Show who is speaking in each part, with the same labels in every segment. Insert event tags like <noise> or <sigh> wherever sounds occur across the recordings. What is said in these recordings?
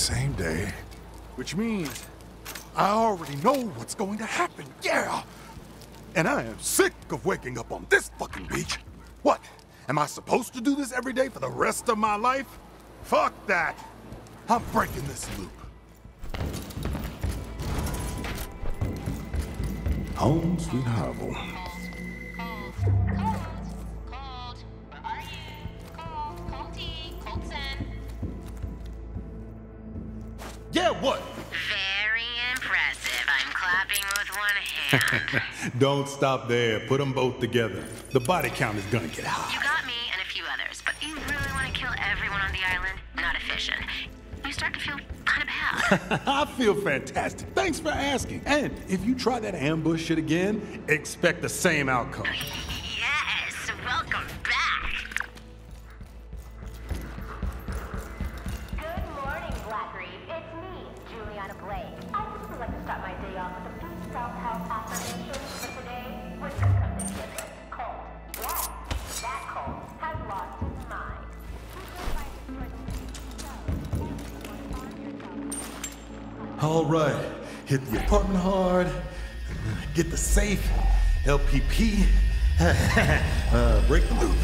Speaker 1: same day. Which means I already know what's going to happen, yeah! And I am sick of waking up on this fucking beach. What? Am I supposed to do this every day for the rest of my life? Fuck that! I'm breaking this loop. Home sweet Havel. <laughs> Don't stop there. Put them both together. The body count is gonna get high.
Speaker 2: You got me and a few others, but you really want to kill everyone on the island? Not efficient. You start to feel kind of bad. <laughs>
Speaker 1: I feel fantastic. Thanks for asking. And if you try that ambush shit again, expect the same outcome. <laughs> Get the safe. LPP. <laughs> uh, break the loop.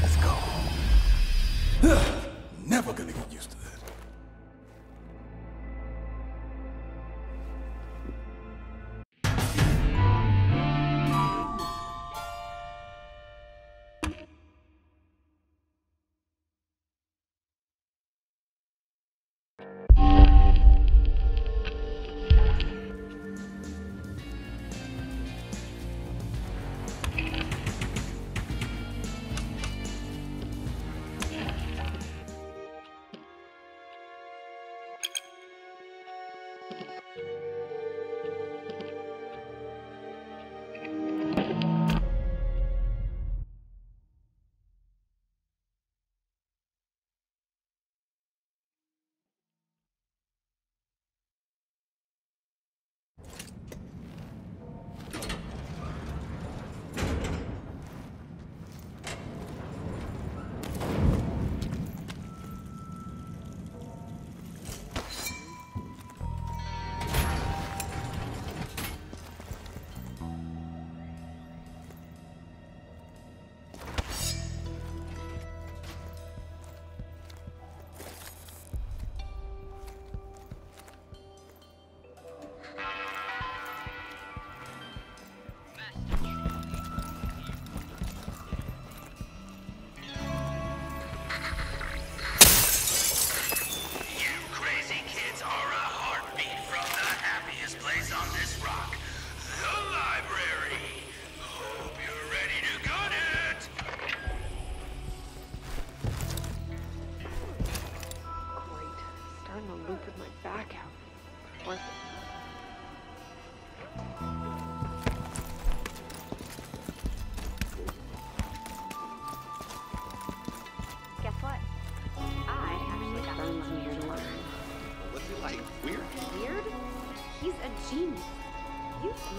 Speaker 1: Let's go. <sighs>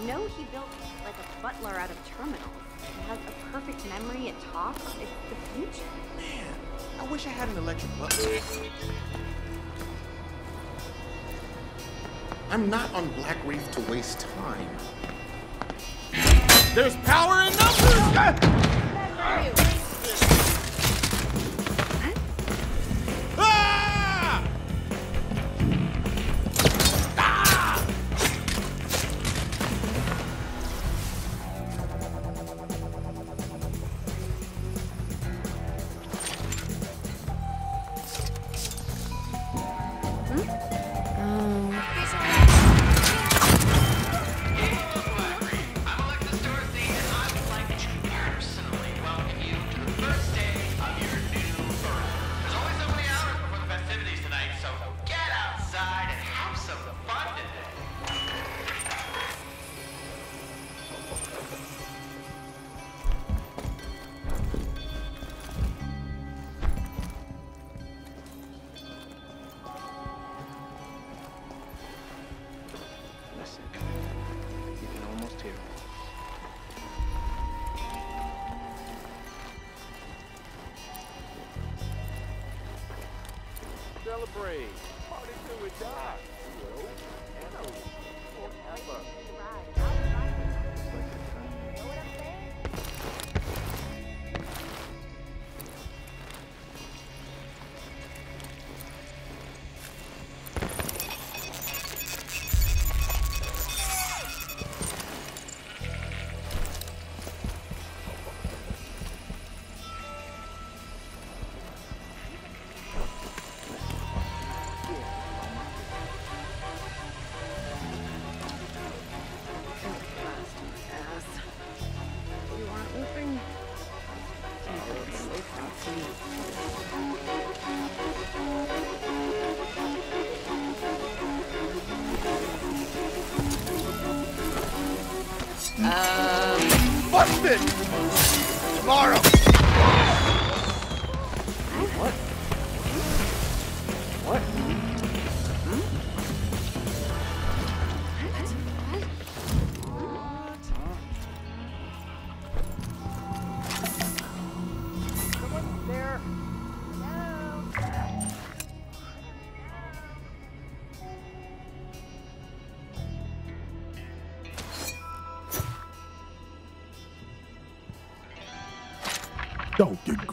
Speaker 3: know he built like a butler out of terminals. He has a perfect memory, it talks, it's the future.
Speaker 4: Man, I wish I had an electric butler. I'm not on Blackreef to waste time. There's power in numbers! Ah!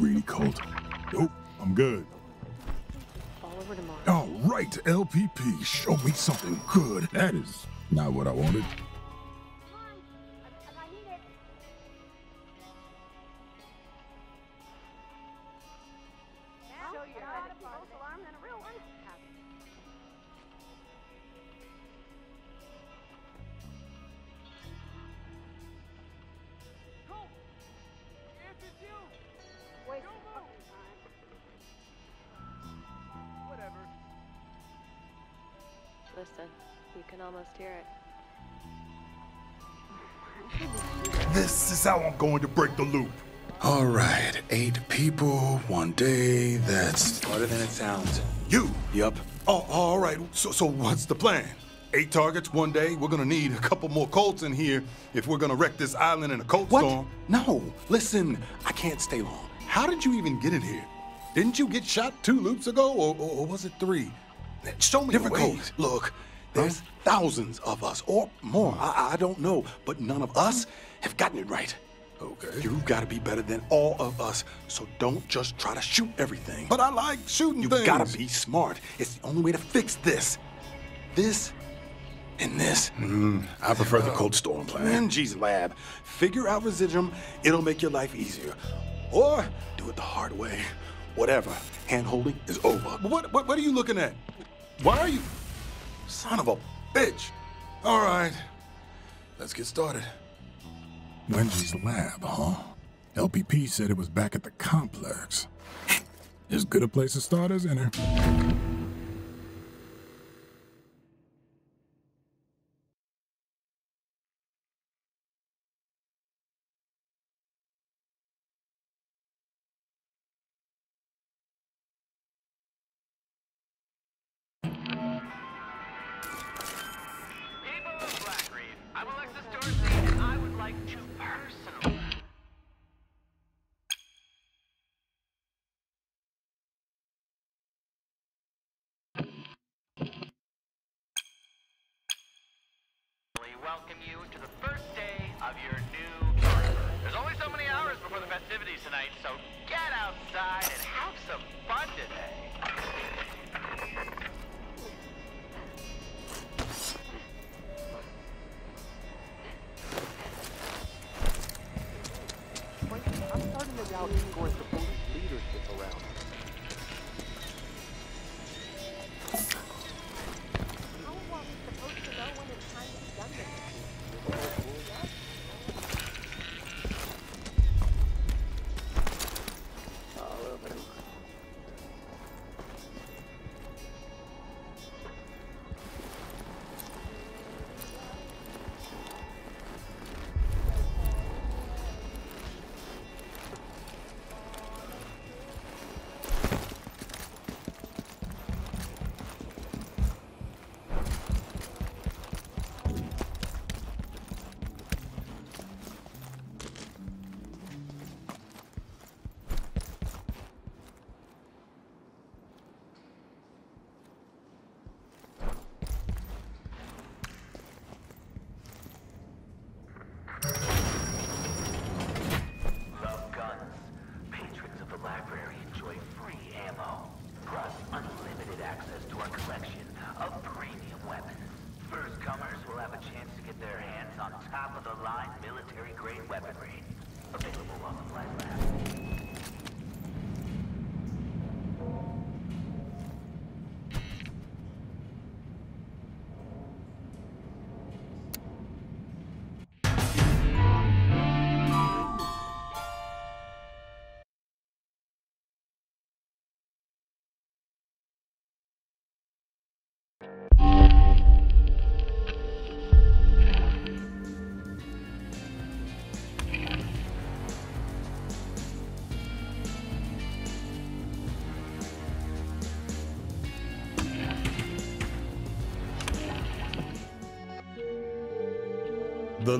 Speaker 1: Greedy, Colt. Nope, I'm good.
Speaker 5: Fall over tomorrow.
Speaker 1: All right, LPP, show me something good. That is not what I wanted.
Speaker 5: Listen, you can almost hear it.
Speaker 1: This is how I'm going to break the loop. All right, eight people, one day. That's
Speaker 6: Harder than it sounds.
Speaker 1: you.
Speaker 6: Yup.
Speaker 1: Oh, all right. So, so what's the plan? Eight targets one day. We're gonna need a couple more Colts in here if we're gonna wreck this island in a Colt
Speaker 6: What?
Speaker 1: storm.
Speaker 6: No. Listen, I can't stay long.
Speaker 1: How did you even get in here? Didn't you get shot two loops ago, or, or, or was it three? Show me
Speaker 6: Different
Speaker 1: ways.
Speaker 6: codes. Look, there's thousands of us, or more. I, I don't know, but none of us have gotten it right.
Speaker 1: Okay.
Speaker 6: You've got to be better than all of us, so don't just try to shoot everything.
Speaker 1: But I like shooting
Speaker 6: you
Speaker 1: things.
Speaker 6: gotta be smart. It's the only way to fix this. This and this.
Speaker 1: Hmm, I prefer the uh, Colt storm plan.
Speaker 6: Wenjie's lab. Figure out residuum. It'll make your life easier. Or do it the hard way. Whatever. Hand holding is over.
Speaker 1: What, what, what are you looking at? Why are you? Son of a bitch. All right. Let's get started.
Speaker 7: Wenjie's lab, huh? LPP said it was back at the complex. As good a place to start as any.
Speaker 8: Welcome you to the first day of your new career. There's only so many hours before the festivities tonight, so get outside and have some fun today.
Speaker 9: I'm starting to doubt Egor's police leadership around.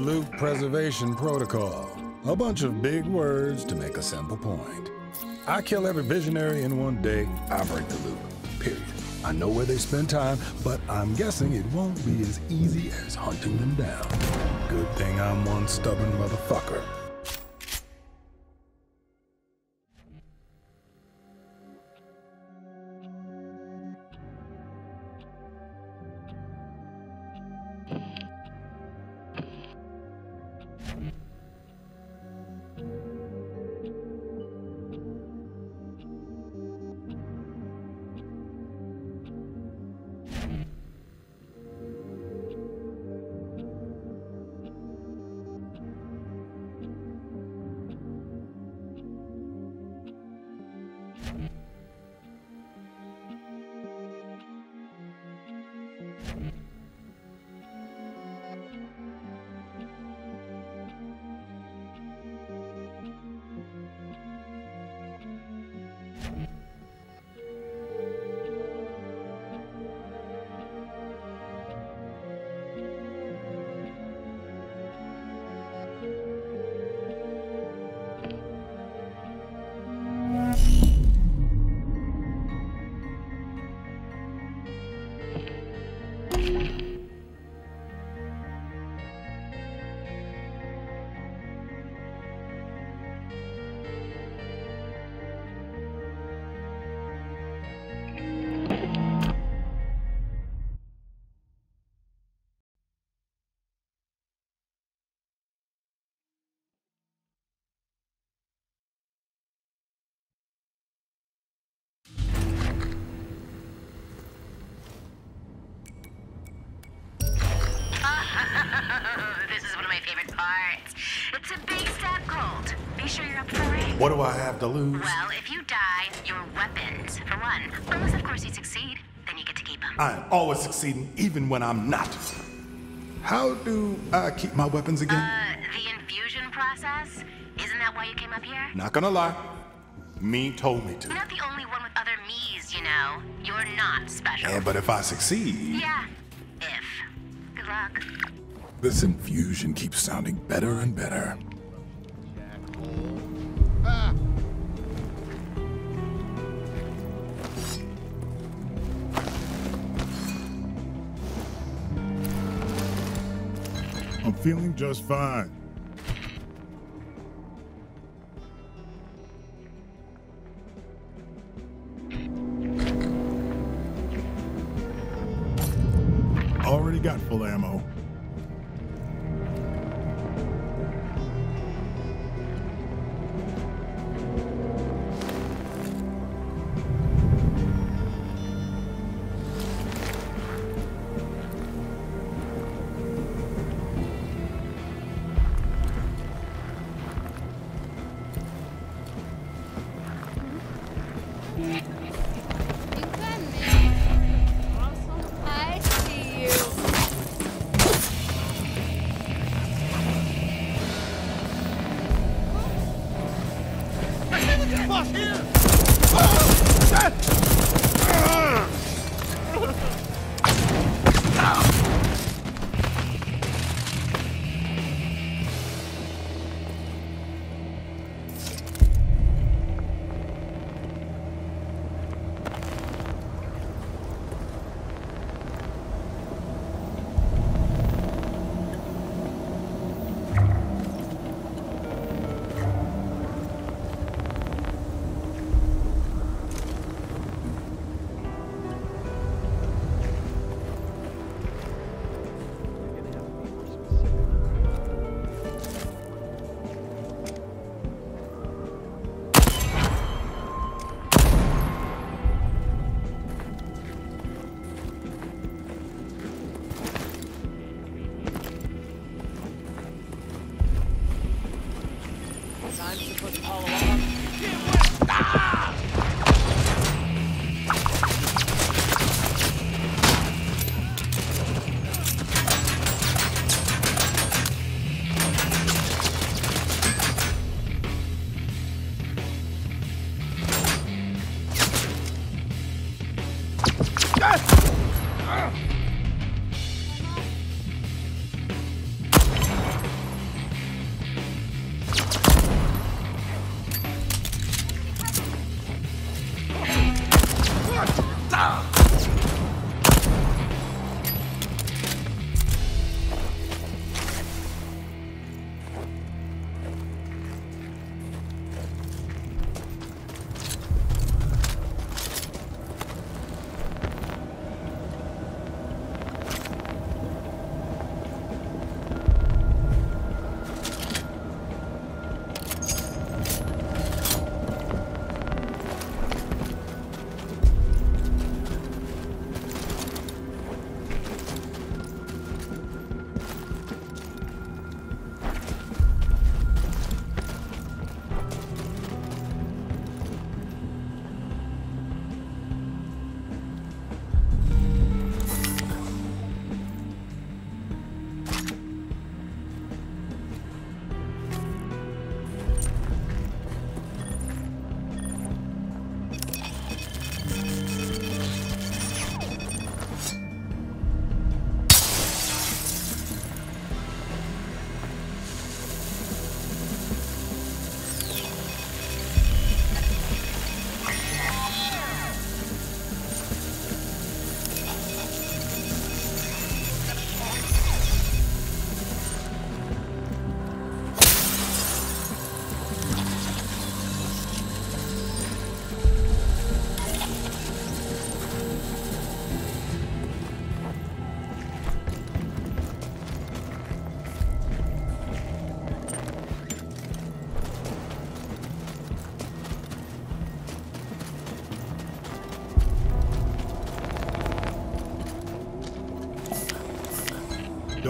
Speaker 1: Loop Preservation Protocol. A bunch of big words to make a simple point. I kill every visionary in one day, I break the loop. Period. I know where they spend time, but I'm guessing it won't be as easy as hunting them down. Good thing I'm one stubborn motherfucker.
Speaker 6: What do I have to lose?
Speaker 2: Well, if you die, your weapons, for one. Unless, of course, you succeed, then you get to keep them.
Speaker 6: I am always succeeding, even when I'm not. How do I keep my weapons again?
Speaker 2: Uh, the infusion process? Isn't that why you came up here?
Speaker 6: Not gonna lie. Me told me to.
Speaker 2: You're not the only one with other me's, you know. You're not special.
Speaker 6: Yeah, but if I succeed.
Speaker 2: Yeah. If. Good luck.
Speaker 1: This infusion keeps sounding better and better. Ah. I'm feeling just fine. Already got full Ah!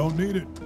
Speaker 10: Don't need it.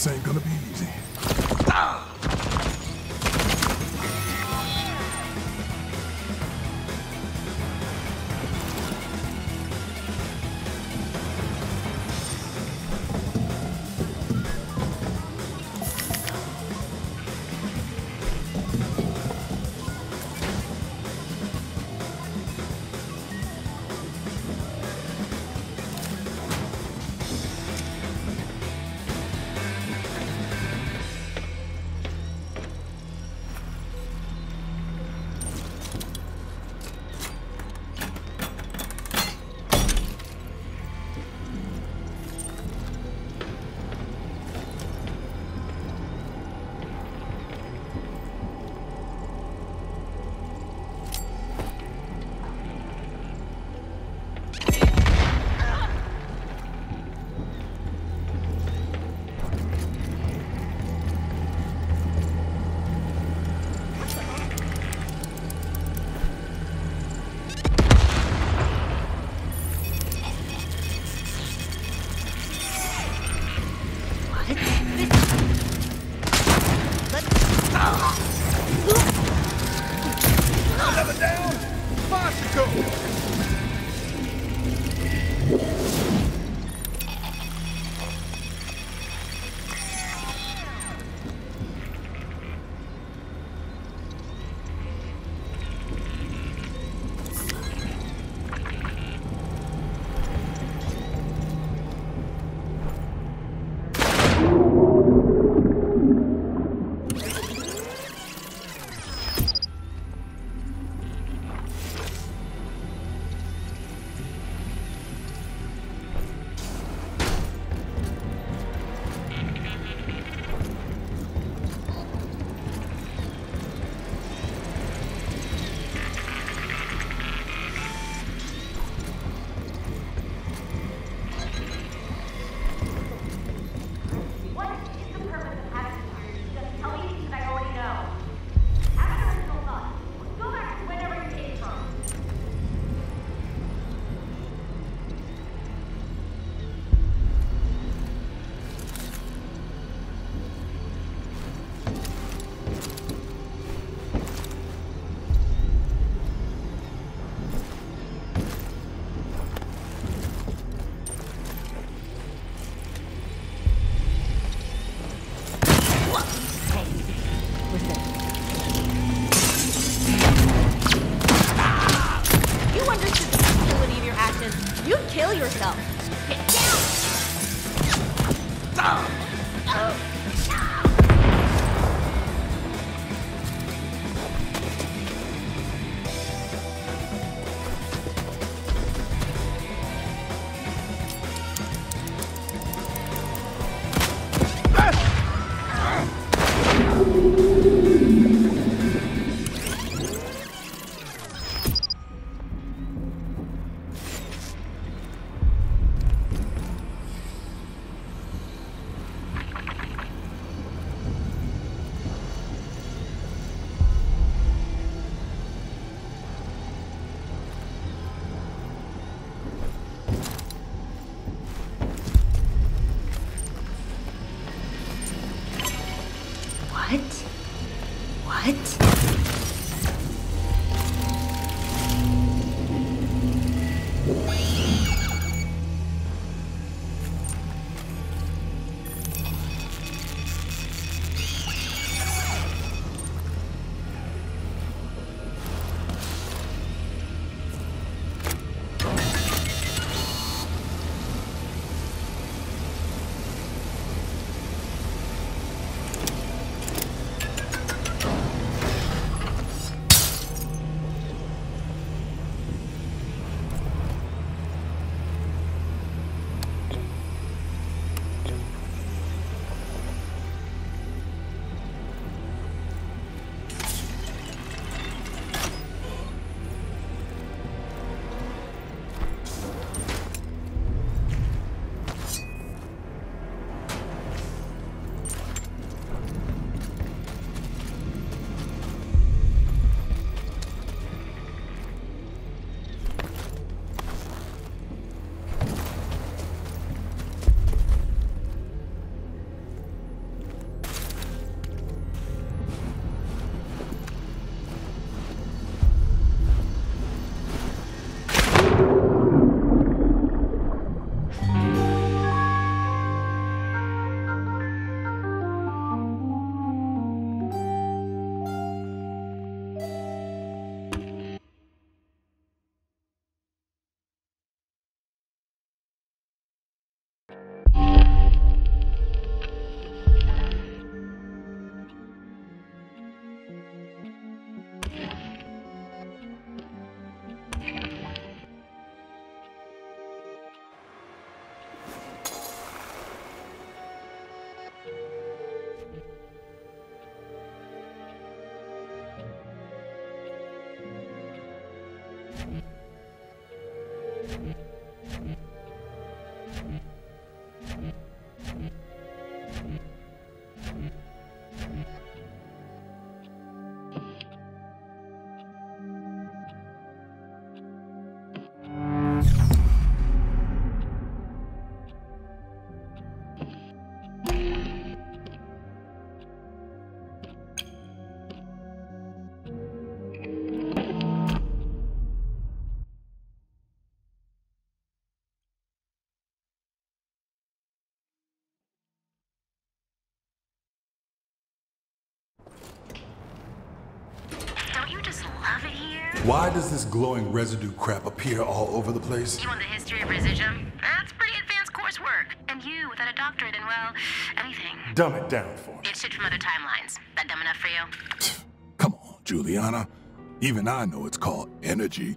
Speaker 7: This ain't gonna be
Speaker 6: Why does this glowing residue crap appear all over the place?
Speaker 2: You want the history of residuum? That's pretty advanced coursework. And you, without a doctorate in, well, anything.
Speaker 6: Dumb it down for me.
Speaker 2: It's shit from other timelines. That dumb enough for you?
Speaker 6: Come on, Julianna. Even I know it's called energy.